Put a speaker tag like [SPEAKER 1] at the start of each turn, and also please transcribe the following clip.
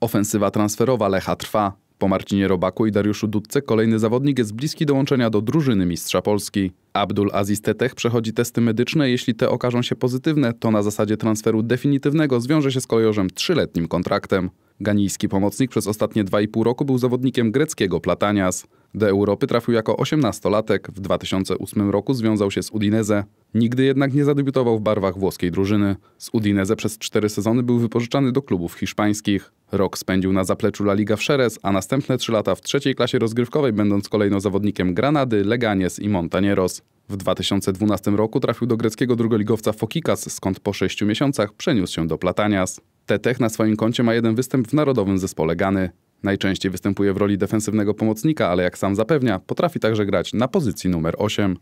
[SPEAKER 1] Ofensywa transferowa Lecha trwa. Po Marcinie Robaku i Dariuszu Dudce kolejny zawodnik jest bliski dołączenia do drużyny mistrza Polski. Abdul Aziz Tetech przechodzi testy medyczne. Jeśli te okażą się pozytywne, to na zasadzie transferu definitywnego zwiąże się z kolejorzem trzyletnim kontraktem. Ganijski pomocnik przez ostatnie 2,5 roku był zawodnikiem greckiego Platanias. Do Europy trafił jako 18-latek. W 2008 roku związał się z Udinese. Nigdy jednak nie zadebiutował w barwach włoskiej drużyny. Z Udinese przez cztery sezony był wypożyczany do klubów hiszpańskich. Rok spędził na zapleczu La Liga w Szerez, a następne trzy lata w trzeciej klasie rozgrywkowej, będąc kolejno zawodnikiem Granady, Leganies i Montanieros. W 2012 roku trafił do greckiego drugoligowca Fokikas, skąd po sześciu miesiącach przeniósł się do Platanias. Tetech na swoim koncie ma jeden występ w narodowym zespole Gany. Najczęściej występuje w roli defensywnego pomocnika, ale jak sam zapewnia, potrafi także grać na pozycji numer 8.